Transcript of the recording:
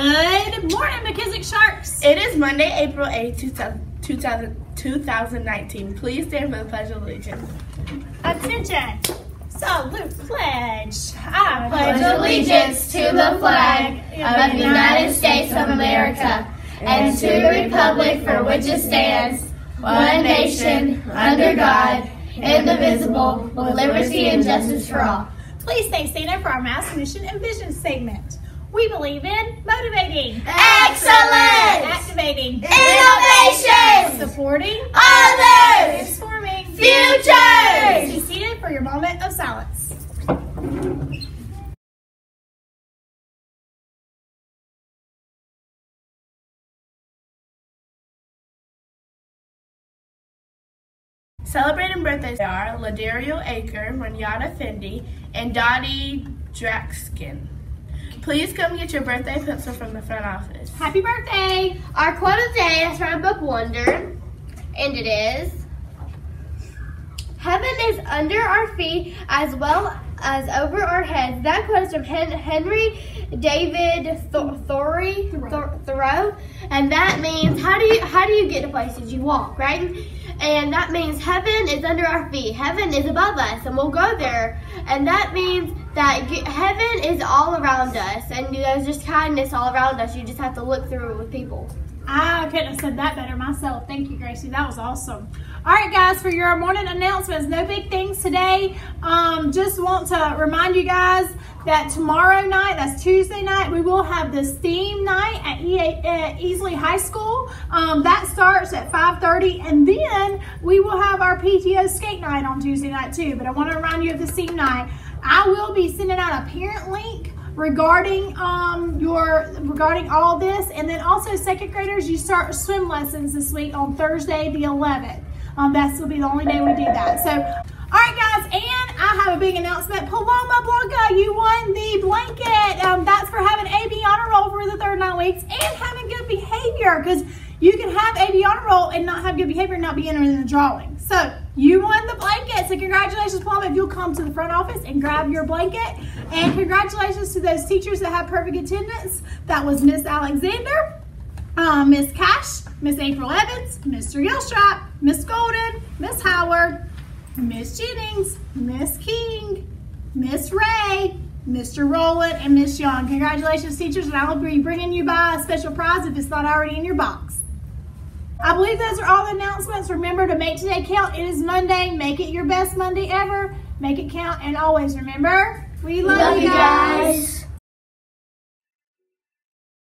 Good morning, McKissick Sharks. It is Monday, April 8th, 2000, 2000, 2019. Please stand for the Pledge of Allegiance. Attention. Salute pledge. I pledge allegiance to the flag of the United States of America and to the republic for which it stands, one nation, under God, indivisible, with liberty and justice for all. Please stay standing for our MAST mission and vision statement. We believe in motivating, excellence, activating, innovation, supporting others, transforming futures. Be seated for your moment of silence. Celebrating birthdays are Ladario Aker, Renata Fendi, and Dottie Draxkin. Please come get your birthday pencil from the front office. Happy birthday! Our quote of the day is from Book Wonder, and it is Heaven is under our feet as well as over our heads. That quote is from Hen- Henry David Th- Thoreau, Th- Thoreau, and that means how do you how do you get to places? You walk, right? And that means heaven is under our feet. Heaven is above us, and we'll go there. And that means that heaven is all around us, and there's just kindness all around us. You just have to look through it with people. I couldn't have said that better myself. Thank you, Gracie. That was awesome. All right, guys, for your morning announcements, no big things today. Um, just want to remind you guys that tomorrow night, that's Tuesday night, we will have the STEAM night at, EA, Easley High School. Um, that starts at 5.30, and then we will have our PTO skate night on Tuesday night, too. But I want to remind you of the STEAM night. I will be sending out a parent link regarding um, your regarding all this and then also second graders you start swim lessons this week on thursday the 11th um, that's will be the only day we do that. So all right guys and i have a big announcement. Paloma blanca you won the blanket. Um, that's for having ab honor roll for the third nine weeks and having good behavior because you can have AD on a roll and not have good behavior and not be entered in the drawing so you won the blanket. So congratulations, Paloma, if you'll come to the front office and grab your blanket. And congratulations to those teachers that had perfect attendance. That was Miss Alexander, uh, Miss Cash, Miss April Evans, Mr. Yelstrap, Miss Golden, Miss Howard, Miss Jennings, Miss King, Miss Ray, Mr. Rowland, and Miss Young. Congratulations, teachers, and I will be bringing you by a special prize if it's not already in your box. I believe those are all the announcements. Remember to make today count. It is Monday. Make it your best Monday ever. Make it count. And always remember, we love, Love you guys. guys.